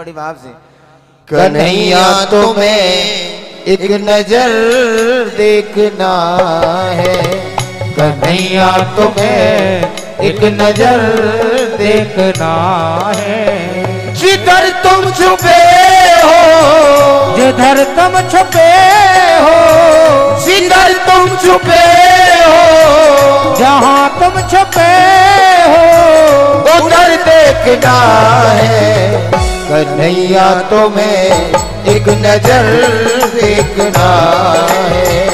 बड़ी भाव से। कन्हैया तुम्हें एक नज़र देखना है। कन्हैया तुम्हें एक नज़र देखना है। जिधर तुम छुपे हो, जिधर तुम छुपे हो, जिधर तुम छुपे हो, जहाँ तुम छुपे हो, उधर देखना है। कन्हैया तुम्हें एक नज़र देखना है।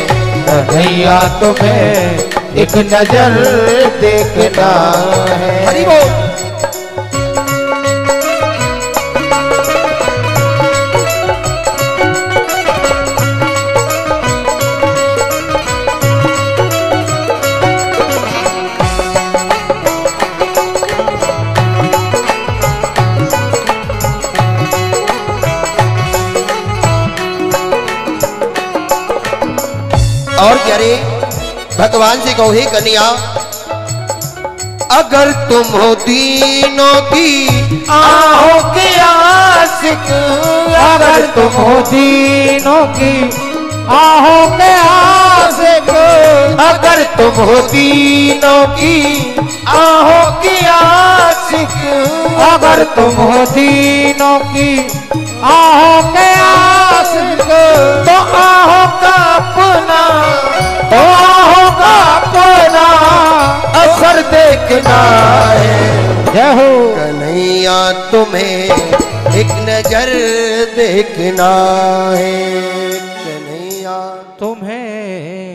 कन्हैया तुम्हें एक नज़र देखना है। और क्या रे भगवान से कहो, हे कन्या अगर तुम हो दीनों की आहों के आशिक, अगर तुम हो दीनों की आहो के आशिक, अगर तुम हो दीनों की आहो की आशिक, अगर तुम हो दीनों की आहों असर देखना है। जय हो। कन्हैया तुम्हें एक नज़र देखना है। कन्हैया। तुम्हें